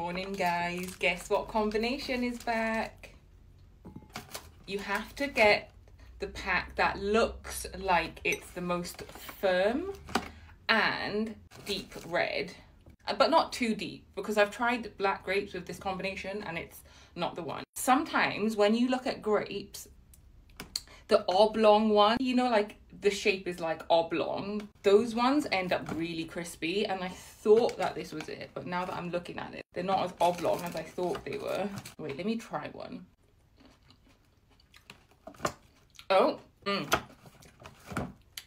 Morning guys, guess what combination is back? You have to get the pack that looks like it's the most firm and deep red, uh, but not too deep because I've tried black grapes with this combination and it's not the one. Sometimes when you look at grapes, the oblong one, you know, like the shape is like oblong, those ones end up really crispy. And I thought that this was it, but now that I'm looking at it, they're not as oblong as I thought they were. Wait, let me try one. Oh, mm.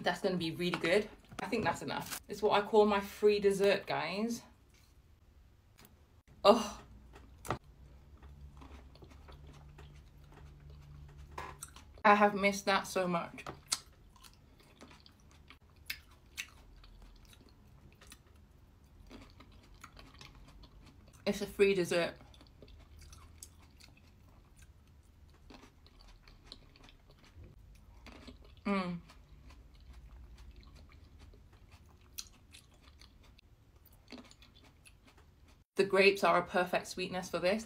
that's gonna be really good. I think that's enough. It's what I call my free dessert, guys. Oh, I have missed that so much. It's a free dessert. Mmm. The grapes are a perfect sweetness for this.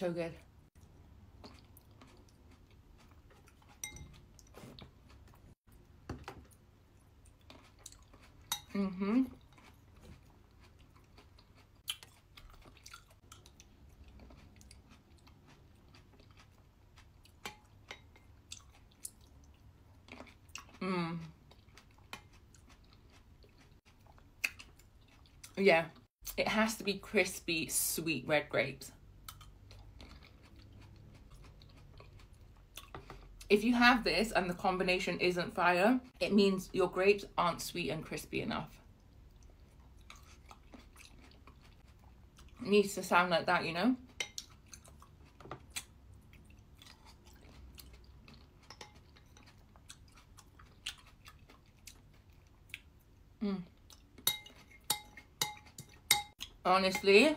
So good. Mm-hmm. Mmm. Yeah, it has to be crispy, sweet red grapes. If you have this and the combination isn't fire, it means your grapes aren't sweet and crispy enough. It needs to sound like that, you know? Mm. Honestly,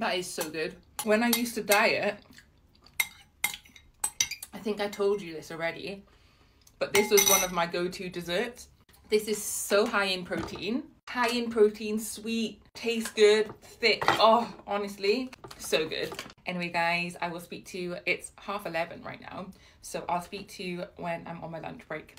That is so good. When I used to diet, I think I told you this already, but this was one of my go-to desserts. This is so high in protein. High in protein, sweet, tastes good, thick. Oh, honestly, so good. Anyway, guys, I will speak to you. It's half 11 right now. So I'll speak to you when I'm on my lunch break.